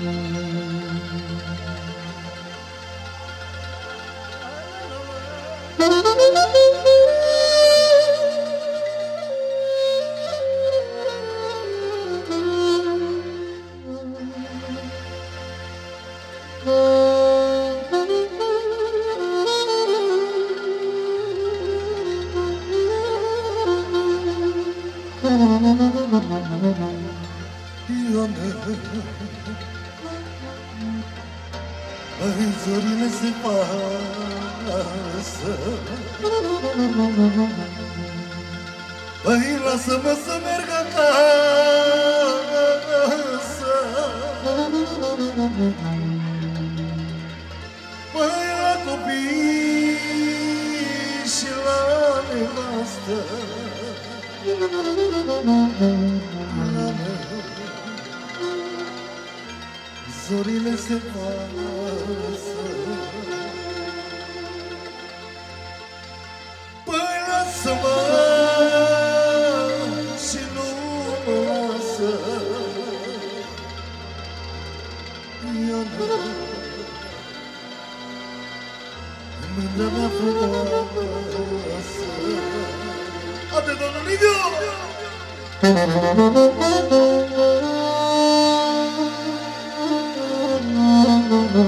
you. Ai zorile se pasă. Păi lasă-mă să merg acasă. Păi la copii și la nevastă. Zorile se Zor ile sefası Pırasma Şiluması Yanar Mendeme fıdası Adı donunu diyor Thank you. Și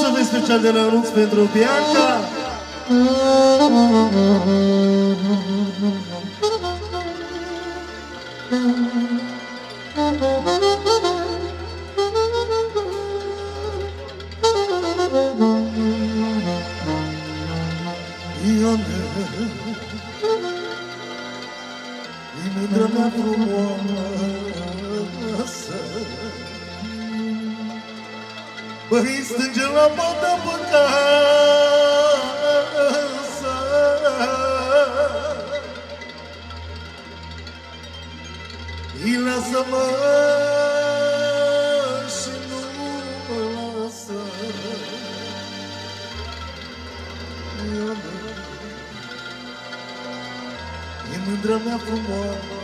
să vezi special de la anunț pentru Bianca Inimitra mea frumoasă Păi stânge la pata păcat. Mândra mea frumoasă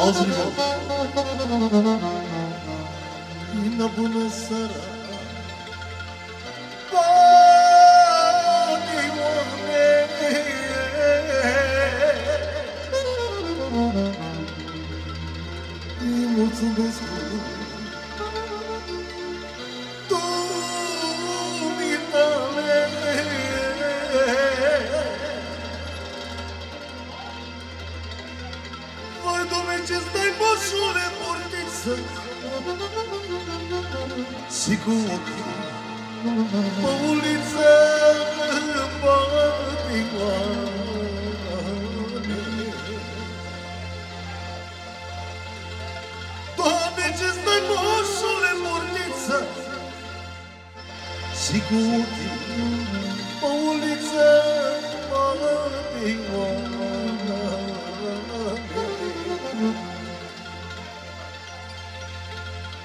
Ağzını kal. Yine bunu sarar. Yumurtalı Voi, Doamne, ce stai moșule portiță. Și cu ochii Pe uliță în batioane Doamne, ce stai moșule portiță. Și cu ochii Pe uliță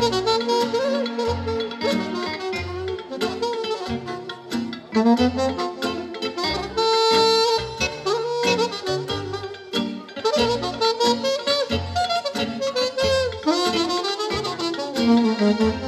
în batioane